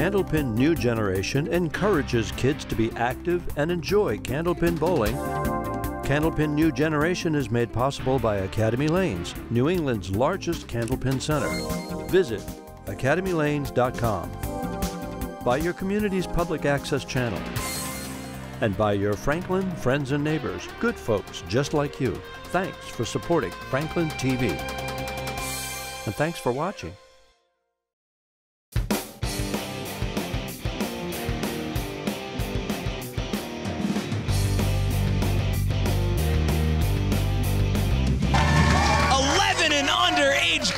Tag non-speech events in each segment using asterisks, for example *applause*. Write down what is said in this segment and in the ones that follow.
Candlepin New Generation encourages kids to be active and enjoy candlepin bowling. Candlepin New Generation is made possible by Academy Lanes, New England's largest candlepin center. Visit academylanes.com. By your community's public access channel. And by your Franklin friends and neighbors, good folks just like you. Thanks for supporting Franklin TV. And thanks for watching.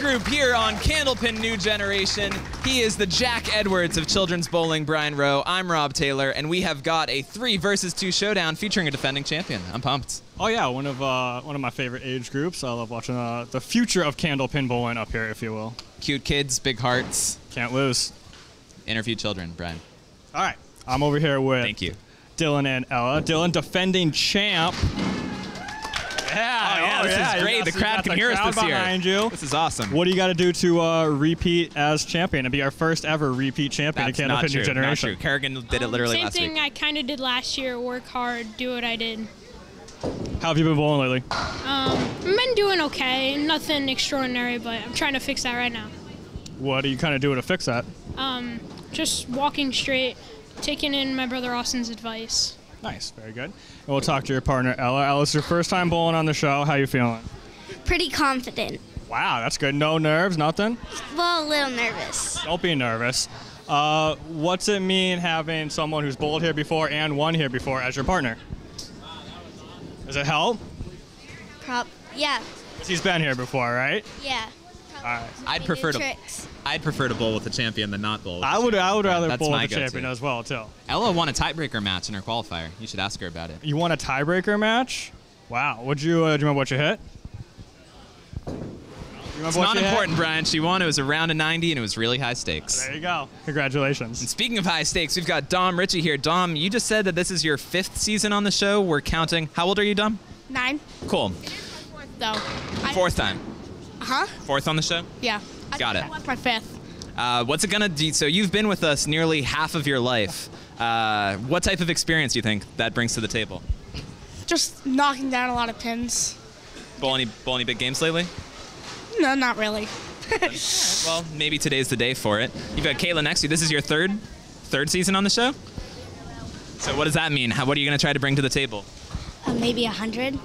Group here on Candlepin New Generation. He is the Jack Edwards of children's bowling, Brian Rowe. I'm Rob Taylor, and we have got a three versus two showdown featuring a defending champion. I'm pumped. Oh yeah, one of uh, one of my favorite age groups. I love watching uh, the future of candlepin bowling up here, if you will. Cute kids, big hearts. Can't lose. Interview children, Brian. All right, I'm over here with. Thank you. Dillon and Ella. Dillon, defending champ. Yeah, Oh, yeah, this yeah, is great. you The crowd can the hear us crowd this year. behind you. This is awesome. What do you got to do to uh, repeat as champion and be our first ever repeat champion That's of not Candlepin true. New Generation? Not true. Kerrigan did it Um, literally Same last thing week. I kind of did last year. Work hard, do what I did. How have you been bowling lately? Um, I've been doing okay. Nothing extraordinary, but I'm trying to fix that right now. What are you kind of doing to fix that? Um, just walking straight, taking in my brother Austin's advice. Nice, very good. And we'll talk to your partner Ella. Ella, it's your first time bowling on the show. How you feeling? Pretty confident. Wow, that's good. No nerves, nothing. Well, a little nervous. Don't be nervous. Uh, what's it mean having someone who's bowled here before and won here before as your partner? Does it help? Prop. Yeah. He's been here before, right? Yeah. All right. I'd prefer to. Tricks. I'd prefer to bowl with the champion than not bowl. With I the would. I would rather That's bowl with the champion as well too. Ella won a tiebreaker match in her qualifier. You should ask her about it. You won a tiebreaker match? Wow. Would you? Uh, do you remember what you hit? You It's not you hit? important, Brian. She won. It was around a 90, and it was really high stakes. There you go. Congratulations. And speaking of high stakes, we've got Dom Ricci here. Dom, you just said that this is your fifth season on the show. We're counting. How old are you, Dom? Nine. Cool. Fourth, Though. Fourth time. Huh? Fourth on the show. Yeah. I Got think it. That's my fifth. Uh, what's it gonna do? So you've been with us nearly half of your life. Uh, what type of experience do you think that brings to the table? Just knocking down a lot of pins. Bowl any, bowl any big games lately? No, not really. Well, maybe today's the day for it. You've got Kayla next to you. This is your third, third season on the show. So what does that mean? How, what are you gonna try to bring to the table? Uh, maybe a hundred.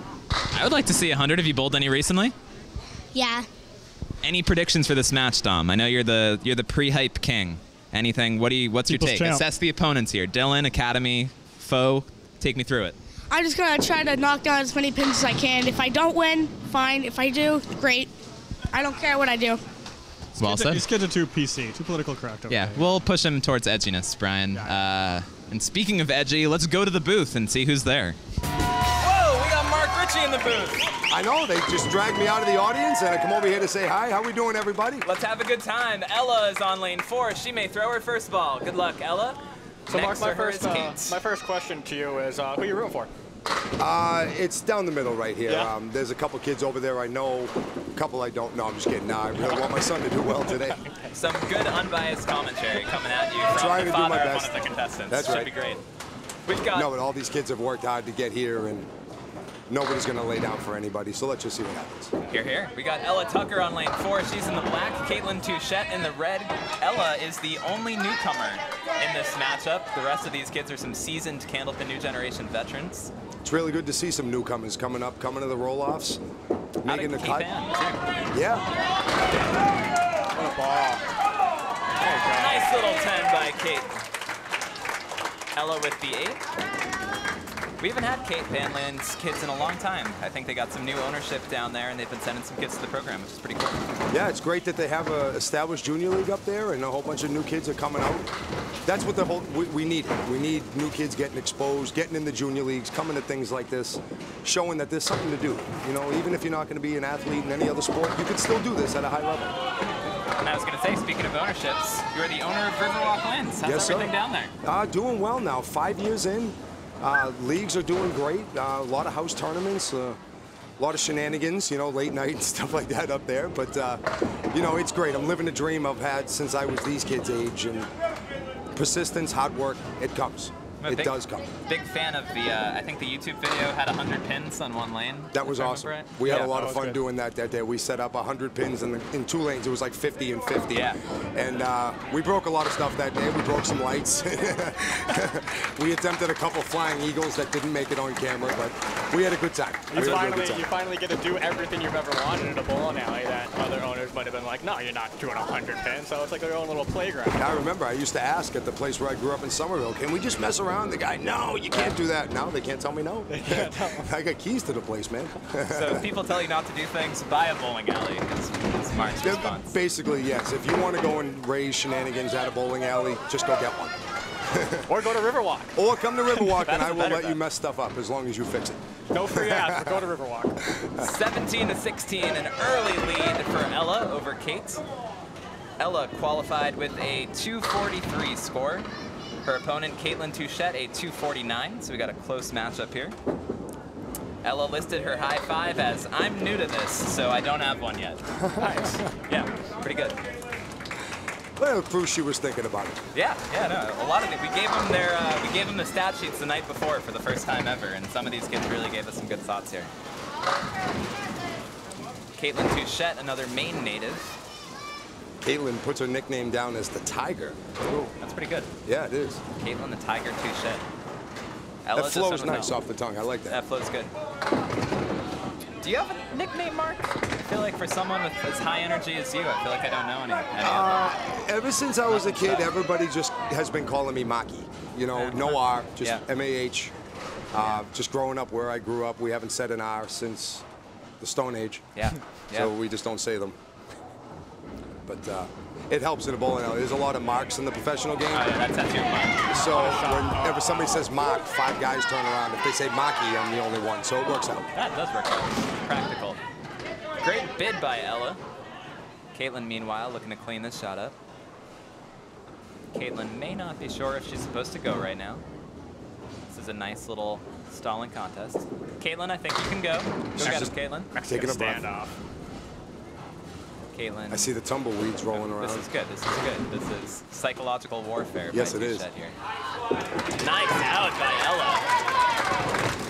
I would like to see a 100. Have you bowled any recently? Yeah. Any predictions for this match, Dom? I know you're the you're the pre-hype king. Anything? What do you? What's People's your take? champ. Assess the opponents here. Dillon, Academy, foe. Take me through it. I'm just gonna try to knock down as many pins as I can. If I don't win, fine. If I do, great. I don't care what I do. Well said. These kids are too PC, too political correct. over Yeah, we'll push him towards edginess, Brian. Uh, and speaking of edgy, let's go to the booth and see who's there. Whoa, we got Mark Ricci in the booth. I know, they just dragged me out of the audience and I come over here to say hi. How we doing, everybody? Let's have a good time. Ella is on lane four. She may throw her first ball. Good luck, Ella. So, Mark, my first, uh, my first question to you is uh, who you rooting for? Uh, it's down the middle right here. Yeah. Um, there's a couple kids over there I know, a couple I don't know. I'm just kidding. Nah, I really want my son to do well today. *laughs* Some good unbiased commentary coming at you from Trying the to do father my of one best. of the contestants. That's Should right. be great. We've got No, but all these kids have worked hard to get here and nobody's going to lay down for anybody. So let's just see what happens. Here, here. We got Ella Tucker on lane four. She's in the black. Katelyn Touchette in the red. Ella is the only newcomer in this matchup. The rest of these kids are some seasoned Candlepin New Generation veterans. It's really good to see some newcomers coming up, coming to the roll-offs, making the cut. Ann, too. Yeah. What a ball. Nice little 10 by Kate. Ella with the eight. We haven't had Cape Ann Lanes kids in a long time. I think they got some new ownership down there, and they've been sending some kids to the program, which is pretty cool. Yeah, it's great that they have a established junior league up there, and a whole bunch of new kids are coming out. That's what the whole we, we need. We need new kids getting exposed, getting in the junior leagues, coming to things like this, showing that there's something to do. You know, even if you're not going to be an athlete in any other sport, you can still do this at a high level. And I was going to say, speaking of ownerships, you're the owner of Riverwalk Lanes. How's Yes, sir. down there? Uh, doing well now. Five years in, uh, leagues are doing great. Uh, a lot of house tournaments. Uh, a lot of shenanigans, you know, late *laughs* night and stuff like that up there. But, uh, you know, it's great. I'm living a dream I've had since I was these kids' age. And persistence, hard work, it comes. I'm a It big- does come. Big fan of the, uh, I think the YouTube video had 100 pins on one lane. That was awesome. right. We had Yeah. a lot of fun good. doing that that day. We set up 100 pins in, the, in two lanes. It was like 50 and 50. Yeah. And uh, we broke a lot of stuff that day. We broke some lights. *laughs* we attempted a couple flying eagles that didn't make it on camera, but we had a good time. You had a finally, good time. you finally get to do everything you've ever wanted at a bowling alley that other owners might have been like, no, you're not doing 100 pins. So it's like their own little playground. I remember I used to ask at the place where I grew up in Somerville, can we just mess around? The guy, no, you can't do that. Now they can't tell me no. *laughs* *laughs* I got keys to the place, man. So if people tell you not to do things, buy a bowling alley. Is, is Mark's Yeah, response. Basically, yes. If you want to go and raise shenanigans at a bowling alley, just go get one. *laughs* Or go to Riverwalk. Or come to Riverwalk and I will let you mess stuff up as long as you fix it. No free ads, but go to Riverwalk. 17 to 16, an early lead for Ella over Kate. Ella qualified with a 243 score. Her opponent, Katelyn Touchette, a 249, so we got a close matchup here. Ella listed her high five as, I'm new to this, so I don't have one yet. *laughs* Nice. Yeah, pretty good. Well, proof she was thinking about it. Yeah, yeah, no, a lot of it. We gave them their, uh, we gave them the stat sheets the night before for the first time ever, and some of these kids really gave us some good thoughts here. Katelyn Touchette, another Maine native. Katelyn puts her nickname down as the Tiger. That's pretty good. Yeah, it is. Katelyn the Tiger Touchette. That Ella just flows nice know. off the tongue. I like that. That flows good. Do you have a nickname, Mark? I feel like for someone with as high energy as you, I feel like I don't know any. any Uh, of them. Ever since I was a kid, everybody just has been calling me Maki. You know, Yeah. no R, just Yeah. M-A-H. Uh, just growing up where I grew up, we haven't said an R since the Stone Age. Yeah, *laughs* yeah. So we just don't say them. But uh, it helps in a bowling alley. There's a lot of marks in the professional game. Oh, yeah, that's that's your mark. So whenever somebody says Mark, five guys turn around. If they say Maki, I'm the only one. So it works out. That does work out. Practical. Great bid by Ella. Katelyn, meanwhile, looking to clean this shot up. Katelyn may not be sure if she's supposed to go right now. This is a nice little stalling contest. Katelyn, I think you can go. Go get him, just- Katelyn. Taking a breath. standoff. Katelyn. I see the tumbleweeds rolling around. This is good. This is good. This is psychological warfare. Yes, it is. Here. Nice out by Ella.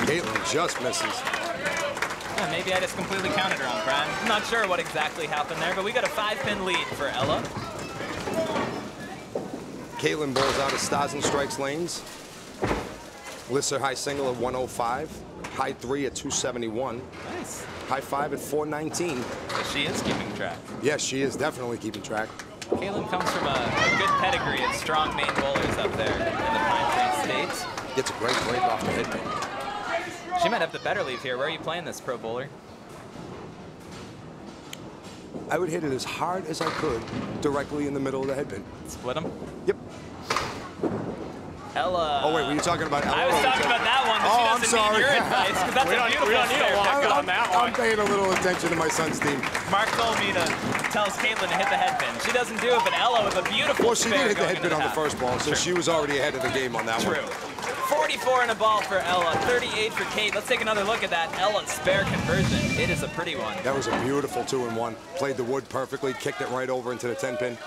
Katelyn just misses. Yeah, maybe I just completely counted wrong, Brian. I'm not sure what exactly happened there, but we got a five-pin lead for Ella. Katelyn bowls out of Stars and Strikes lanes. Lists her high single at 105. High three at 271. Nice. High five at 419. So she is keeping track. Yes, she is definitely keeping track. Katelyn comes from a, a good pedigree of strong Maine bowlers up there in the Pine Tree State. Gets a great break off the head pin. She might have the better leave here. Where are you playing this pro bowler? I would hit it as hard as I could directly in the middle of the headpin. Split them. Yep. Ella. Oh, wait, were you talking about Ella? I was talking about that one, but Oh, she I'm doesn't sorry. need your advice because that's *laughs* We a don't- beautiful we don't need a spare walk pin. on I'm, that I'm paying a little attention to my son's team. Mark told me to tells Katelyn to hit the headpin. She doesn't do it, but Ella with a beautiful Well, she spare did hit the headpin head on the first ball, so True. she was already ahead of the game on that one. True. one. 44 in a ball for Ella, 38 for Kate. Let's take another look at that Ella spare conversion. It is a pretty one. That was a beautiful two and one. Played the wood perfectly, kicked it right over into the 10 pin.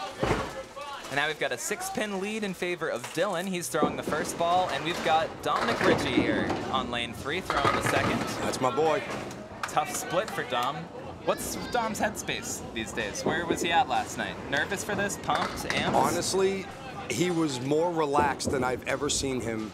And now we've got a six-pin lead in favor of Dillon. He's throwing the first ball, and we've got Dominic Ricci here on lane three, throwing the second. That's my boy. Tough split for Dom. What's Dom's headspace these days? Where was he at last night? Nervous for this? Pumped? Amped? Honestly, he was more relaxed than I've ever seen him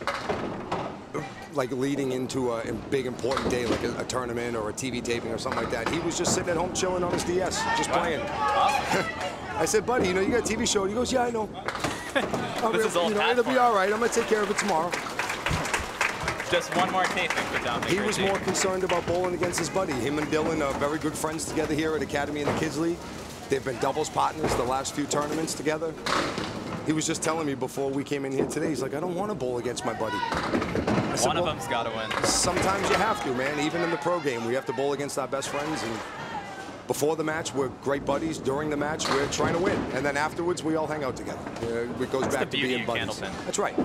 like leading into a, big important day like a, a tournament or a TV taping or something like that. He was just sitting at home chilling on his DS, just playing. Awesome. *laughs* I said, buddy, you know, you got a TV show. And He goes, yeah, I know. *laughs* I'll This be- is old you know, it'll be all right. I'm going to take care of it tomorrow. Just one more taping for Dominic He was more concerned about bowling against his buddy. Him and Dillon are very good friends together here at Academy in the Kids League. They've been doubles partners the last few tournaments together. He was just telling me before we came in here today, he's like, I don't want to bowl against my buddy. I said, One of "Well, them's got to win. Sometimes you have to, man. Even in the pro game, we have to bowl against our best friends. And before the match, we're great buddies. During the match, we're trying to win. And then afterwards, we all hang out together. Uh, it goes That's back to being buddies. Candlepin. That's right.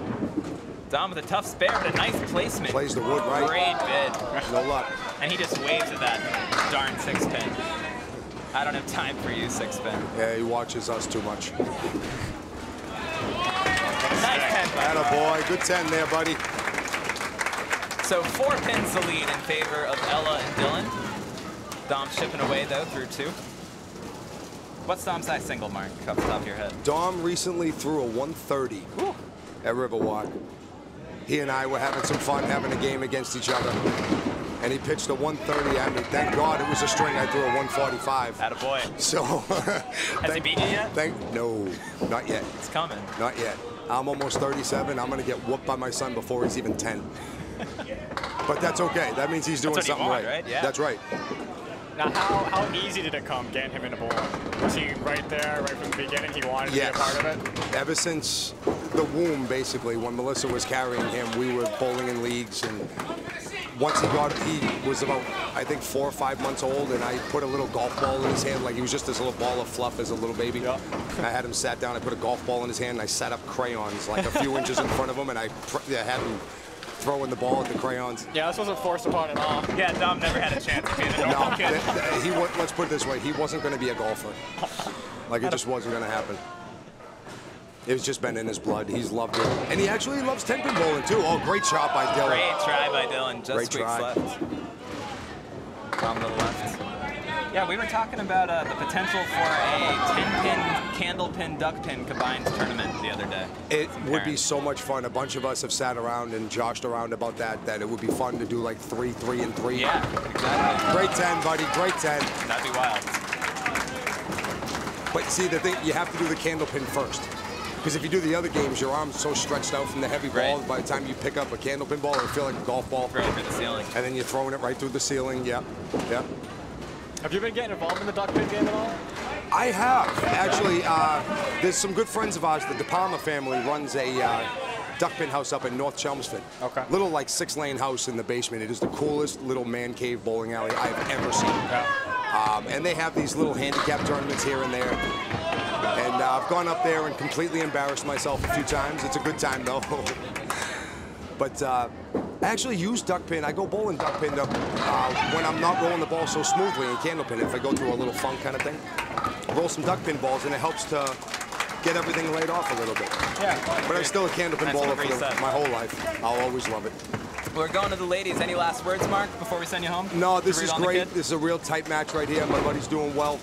Dom with a tough spare, but a nice placement. Plays the wood right. Great bid. No luck. And he just waves at that darn six pin. I don't have time for you, six pin. Yeah, he watches us too much. Nice 10 by Atta boy, good 10 there, buddy. So four pins the lead in favor of Ella and Dillon. Dom shipping away though through two. What's Dom's high single mark off the top of your head? Dom recently threw a 130 at Riverwalk. He and I were having some fun having a game against each other. And he pitched a 130 at me. Thank God it was a string. I threw a 145. At a boy. So. *laughs* Has he beat you yet? Thank, no, not yet. It's coming. Not yet. I'm almost 37. I'm going to get whooped by my son before he's even 10. *laughs* but that's okay. That means he's doing That's what you something want, right. right? Yeah. That's right. Now, how, how easy did it come getting him into bowling? Was he right there, right from the beginning? He wanted Yes. to be a part of it? Ever since the womb, basically, when Melissa was carrying him, we were bowling in leagues. And once he got, he was about, I think, four or five months old, and I put a little golf ball in his hand, like he was just this little ball of fluff as a little baby. Yeah. I had him sat down, I put a golf ball in his hand, and I set up crayons like a few *laughs* inches in front of him, and I had him throwing the ball at the crayons. Yeah, this wasn't forced upon at all. Yeah, Dom never had a chance of being a No, normal kid. th- th- he let's put it this way: he wasn't going to be a golfer. Like it just wasn't going to happen. It's just been in his blood. He's loved it, and he actually loves ten pin bowling too. Oh, great shot by Dillon. Great try by Dillon. Just Great try. left. Dom to the left. Yeah, we were talking about uh, the potential for a 10-pin, candle-pin, duck-pin combined tournament the other day. It would be so much fun. A bunch of us have sat around and joshed around about that. That it would be fun to do like three, three, and three. Yeah, exactly. Great ten, buddy. Great ten. That'd be wild. But see, the thing you have to do the candle pin first. Because if you do the other games, your arm's so stretched out from the heavy ball. Right. By the time you pick up a candle pin ball, it'll feel like a golf ball. Throw it through the ceiling. And then you're throwing it right through the ceiling. Yep. Yep. Have you been getting involved in the duck pin game at all? I have actually. Uh, there's some good friends of ours. The De Palma family runs a uh, duck pin house up in North Chelmsford. Okay. Little like six-lane house in the basement. It is the coolest little man cave bowling alley I've ever seen. Um, and they have these little handicap tournaments here and there. And uh, I've gone up there and completely embarrassed myself a few times. It's a good time though. *laughs* but uh, I actually use duck pin. I go bowling duck pin to, uh, when I'm not rolling the ball so smoothly in candle pin. If I go through a little funk kind of thing, I roll some duck pin balls and it helps to get everything laid off a little bit. Yeah. But I'm still a candle pin Nice bowler for the, my whole life. I'll always love it. We're going to the ladies. Any last words, Mark, before we send you home? No, this is great. This is a real tight match right here. My buddy's doing well.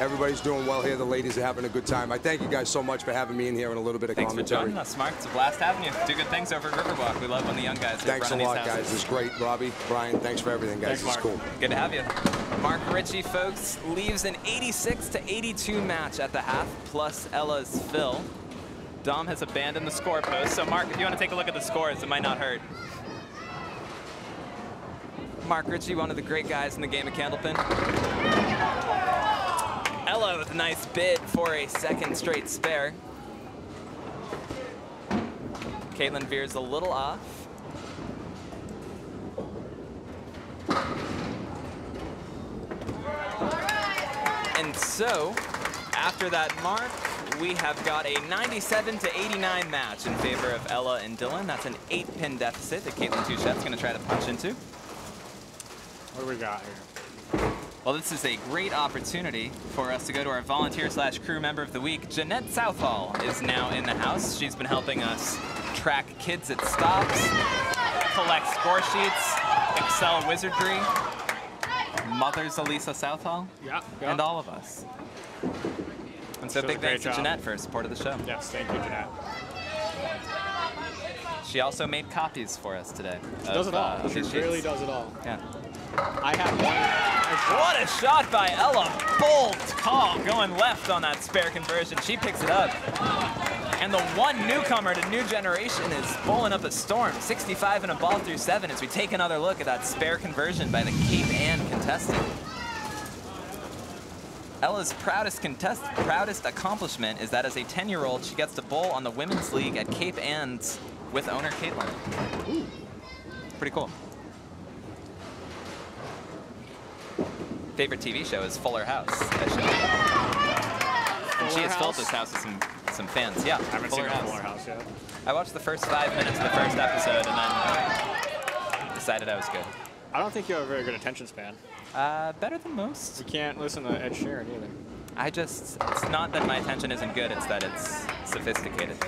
Everybody's doing well here. The ladies are having a good time. I thank you guys so much for having me in here and a little bit of Thanks for joining us, Mark. It's a blast having you. Do good things over at Riverwalk. We love when the young guys Thanks a lot, guys. It's great. Robbie, Brian, thanks for everything, guys. Thanks, it's Mark. cool. Good to have you. Mark Ricci, folks, leaves an 86 to 82 match at the half, plus Ella's fill. Dom has abandoned the score post. So, Mark, if you want to take a look at the scores, it might not hurt. Mark Ricci, one of the great guys in the game of Candlepin. Ella with a nice bid for a second straight spare. Katelyn veers a little off. And so, after that mark, we have got a 97 to 89 match in favor of Ella and Dillon. That's an eight pin deficit that Katelyn Touchette's gonna try to punch into. What do we got here? Well, this is a great opportunity for us to go to our volunteer slash crew member of the week. Jeanette Southall is now in the house. She's been helping us track kids at stops, collect score sheets, excel wizardry. Mother's Elisa Southall, Yeah. and all of us. And so big thanks to job. Jeanette for her support of the show. Yes, thank you, Jeanette. She also made copies for us today. She does it all. Uh, of she really does it all. Yeah. I have one. What a shot by Ella. Bold call going left on that spare conversion. She picks it up. And the one newcomer to New Generation is bowling up a storm. 65 and a ball through seven as we take another look at that spare conversion by the Cape Ann contestant. Ella's proudest contest, proudest accomplishment is that as a 10-year-old, she gets to bowl on the Women's League at Cape Ann's with owner Caitlin. Pretty cool. Favorite TV show is Fuller House. That show. And she has filled this house with some some fans. Yeah, I haven't Fuller seen House. Fuller House yet. I watched the first five minutes of the first episode and then decided I was good. I don't think you have a very good attention span. Uh, better than most. You can't listen to Ed Sheeran either. I just, it's not that my attention isn't good, it's that it's sophisticated.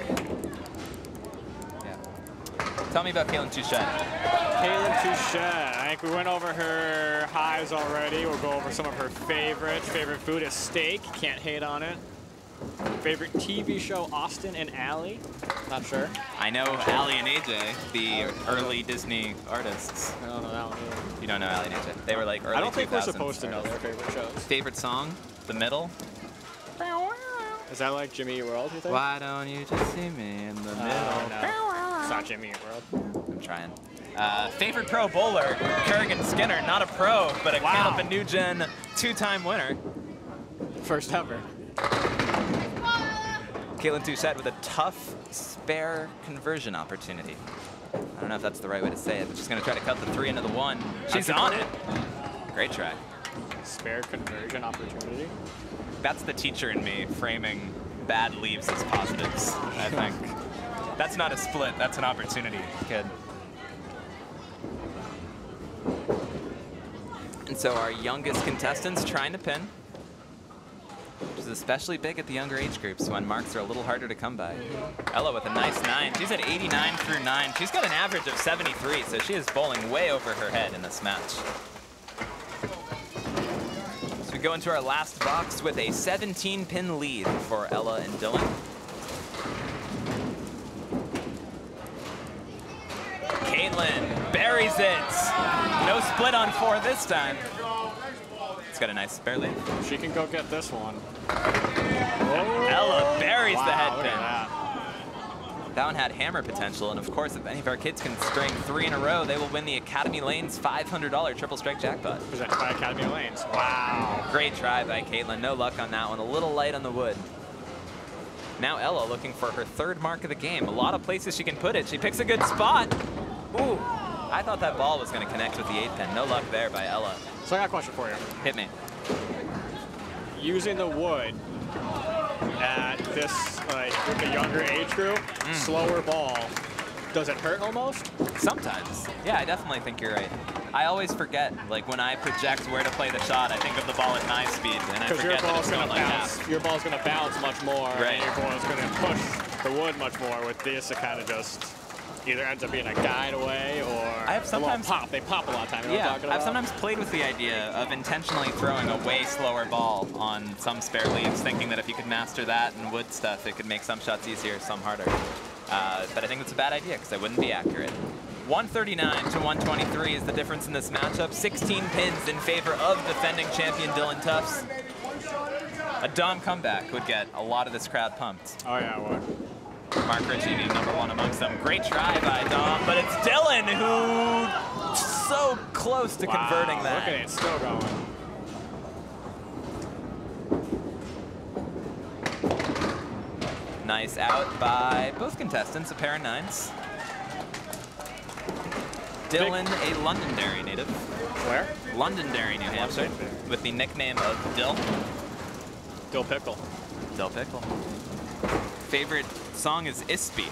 Tell me about Katelyn Touchette. Katelyn Touchette. I think we went over her highs already. We'll go over some of her favorites. Favorite food is steak. Can't hate on it. Favorite TV show, Austin and Ally. Not sure. I know Aly and AJ, the early Disney artists. I don't know that one either. You don't know Aly and AJ. They were like early I don't think we're 2000s supposed to know their favorite shows. Favorite song? The middle? Is that like Jimmy World, you think? Why don't you just see me in the Oh, middle? no. Not Jimmy World. I'm trying. Uh, favorite pro bowler, Kerrigan Skinner. Not a pro, but a Wow. Candlepin New Gen two-time winner. First ever. Katelyn Touchette with a tough spare conversion opportunity. I don't know if that's the right way to say it, but she's going to try to cut the three into the one. She's on it. Great try. Spare conversion opportunity. That's the teacher in me framing bad leaves as positives, I *laughs* think. That's not a split, that's an opportunity, kid. And so our youngest contestants trying to pin, which is especially big at the younger age groups when marks are a little harder to come by. Ella with a nice nine. She's at 89 through nine. She's got an average of 73, so she is bowling way over her head in this match. So we go into our last box with a 17 pin lead for Ella and Dylan. Katelyn buries it. No split on four this time. It's got a nice spare lead. She can go get this one. Ella buries the head pin. that. That one had hammer potential, and of course, if any of our kids can string three in a row, they will win the Academy Lanes $500 triple strike jackpot. Presented by Academy Lanes. Wow. Great try by Katelyn. No luck on that one. A little light on the wood. Now Ella looking for her third mark of the game. A lot of places she can put it. She picks a good spot. Ooh, I thought that ball was going to connect with the eight pin. No luck there by Ella. So I got a question for you. Hit me. Using the wood at this, like, with the younger age group, Mm. slower ball, does it hurt almost? Sometimes. Yeah, I definitely think you're right. I always forget, like when I project where to play the shot, I think of the ball at my speed, and I your forget that ball's it's gonna like bounce. half. Your ball's gonna bounce much more, Right. and your ball's gonna push the wood much more. With this, it kind of just either ends up being a guide away or I have a little sometimes- pop. They pop a lot of time. You know Yeah, I've sometimes played with the idea of intentionally throwing a way slower ball on some spare leaves, thinking that if you could master that and wood stuff, it could make some shots easier, some harder. Uh, but I think it's a bad idea because I wouldn't be accurate. 139 to 123 is the difference in this matchup. 16 pins in favor of defending champion Dillon Tufts. A Dom comeback would get a lot of this crowd pumped. Oh yeah, what? Mark Ricci being number one amongst them. Great try by Dom, but it's Dillon who so close to converting Wow, that. Look at it, still going. Nice out by both contestants, a pair of nines. Dillon, a Londonderry native. Where? Londonderry, New Hampshire, Londonderry. with the nickname of Dill. Dill pickle. Dill Pickle. Favorite song is Ispy.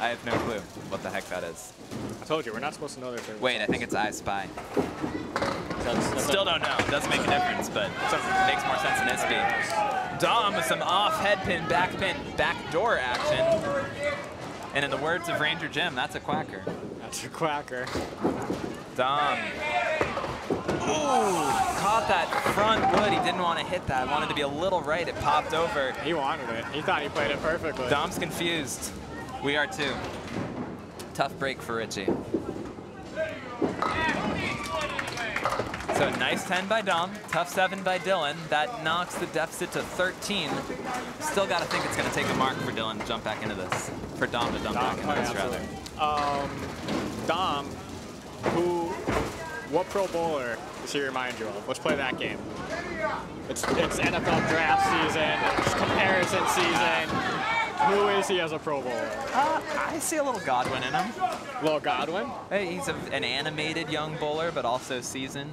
I have no clue what the heck that is. I told you, we're not supposed to know their favorite. Wait, I think it's I Spy. That's, that's Still don't know. doesn't make a difference, but it makes more sense than Ispy. Dom with some off head pin, back pin, back door action. And in the words of Ranger Jim, that's a quacker. That's a quacker. Dom. Ooh, caught that front wood. He didn't want to hit that. Wanted to be a little right. It popped over. He wanted it. He thought he played it perfectly. Dom's confused. We are too. Tough break for Ricci. So nice 10 by Dom, tough 7 by Dillon. That knocks the deficit to 13. Still got to think it's going to take a mark for Dillon to jump back into this. For Dom to jump Dom, back into this, yeah, rather. absolutely. Um, Dom, who, what Pro Bowler does he remind you of? Let's play that game. It's, it's NFL draft season, it's comparison season. Who is he as a Pro Bowler? Uh, I see a little Godwin in him. Lil Godwin? Hey, he's a, an animated young bowler, but also seasoned.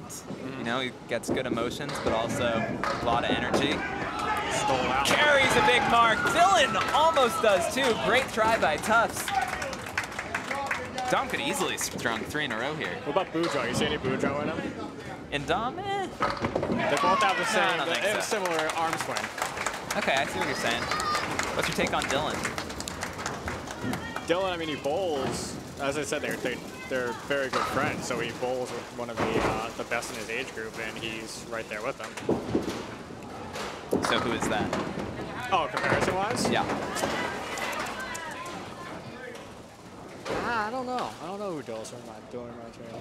You know, he gets good emotions, but also a lot of energy. Stole out. Carries a big mark. Dillon almost does too. Great try by Tufts. Dom could easily strung three in a row here. What about Bujo? You see any Bujo in him? And Dom, eh. They both have the same, don't they have so. similar arm swing. Okay, I see what you're saying. What's your take on Dillon? Dillon, I mean, he bowls as I said, they're, they, they're very good friends. So he bowls with one of the uh, the best in his age group, and he's right there with them. So who is that? Oh, comparison-wise? Yeah. Ah, I don't know. I don't know who Dolce not doing right now.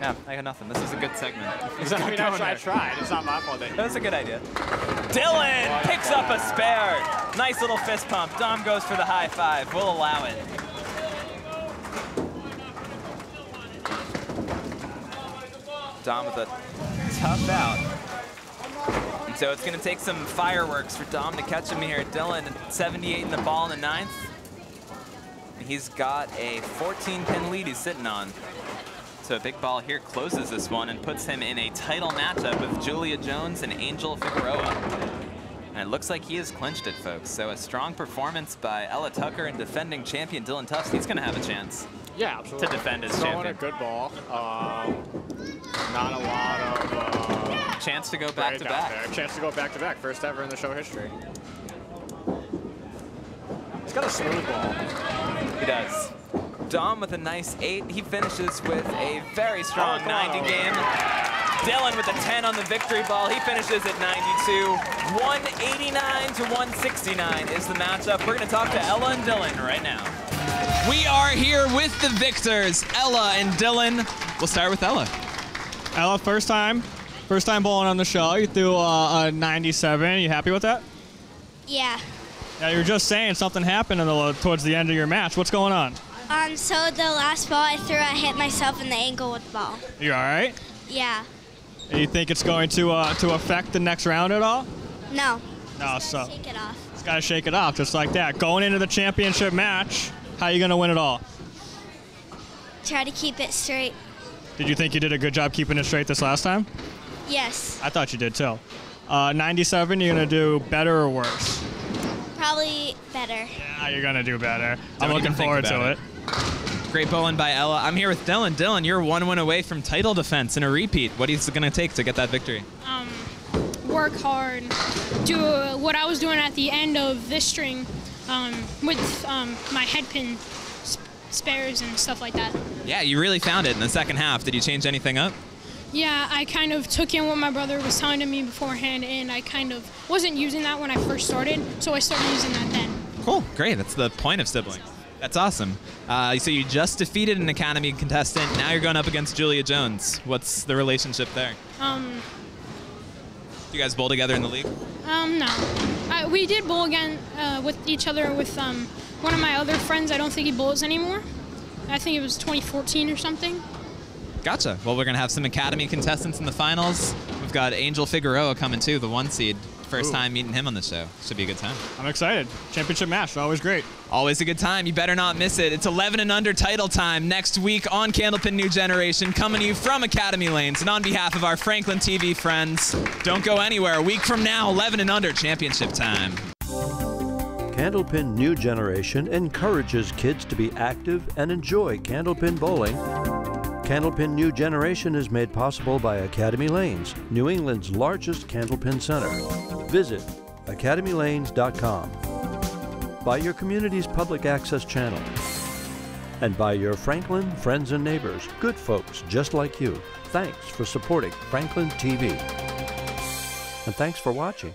Yeah, I got nothing. This is a good segment. *laughs* I mean, I, I tried. It's not my fault. That That was a good idea. Dillon picks up a spare. Nice little fist pump. Dom goes for the high five. We'll allow it. Dom with a tough out. So it's going to take some fireworks for Dom to catch him here. Dillon, 78 in the ball in the ninth. He's got a 14-pin lead he's sitting on. So a big ball here closes this one and puts him in a title matchup with Julia Jones and Angel Figueroa. And it looks like he has clinched it, folks. So a strong performance by Ella Tucker and defending champion Dillon Tufts. He's going to have a chance. Yeah, absolutely. To defend his Throwing champion. a good ball. Um, not a lot of uh, Chance to go back break to back. there. Chance to go back to back. First ever in the show history. He's got a smooth ball. He does. Dom with a nice eight. He finishes with a very strong Oh, come on. 90 game. Dillon with a 10 on the victory ball. He finishes at 92. 189 to 169 is the matchup. We're going to talk to Ella and Dillon right now. We are here with the victors, Ella and Dillon. We'll start with Ella. Ella, first time, first time bowling on the show. You threw uh, a 97. You happy with that? Yeah. Yeah, you were just saying something happened in the, towards the end of your match. What's going on? Um, so the last ball I threw, I hit myself in the ankle with the ball. You all right? Yeah. Do you think it's going to uh, to affect the next round at all? No. No, so Shake it off. it's got to shake it off just like that. Going into the championship match, how are you going to win it all? Try to keep it straight. Did you think you did a good job keeping it straight this last time? Yes. I thought you did too. Uh, 97, you're going to do better or worse? Probably better. Yeah, you're going to do better. I'm Don't looking even think forward to it. it. Great bowling by Ella. I'm here with Dillon. Dillon, you're one win away from title defense and a repeat. What is it going to take to get that victory? Um, work hard, do uh, what I was doing at the end of this string um, with um, my head pin sp- spares and stuff like that. Yeah, you really found it in the second half. Did you change anything up? Yeah, I kind of took in what my brother was telling to me beforehand, and I kind of wasn't using that when I first started, so I started using that then. Cool. Great. That's the point of siblings. That's awesome. Uh, so you just defeated an Academy contestant. Now you're going up against Julia Jones. What's the relationship there? Um, Do you guys bowl together in the league? um, no. Uh, we did bowl again uh, with each other with um, one of my other friends. I don't think he bowls anymore. I think it was 2014 or something. Gotcha. Well, we're going to have some Academy contestants in the finals. We've got Angel Figueroa coming too, the one seed. First Ooh. time meeting him on the show. Should be a good time. I'm excited. Championship match, always great. Always a good time. You better not miss it. It's 11 and under title time next week on Candlepin New Generation, coming to you from Academy Lanes. And on behalf of our Franklin TV friends, don't go anywhere. A week from now, 11 and under championship time. Candlepin New Generation encourages kids to be active and enjoy candlepin bowling. Candlepin New Generation is made possible by Academy Lanes, New England's largest candlepin center. Visit academylanes.com. By your community's public access channel. And by your Franklin friends and neighbors, good folks just like you. Thanks for supporting Franklin TV. And thanks for watching.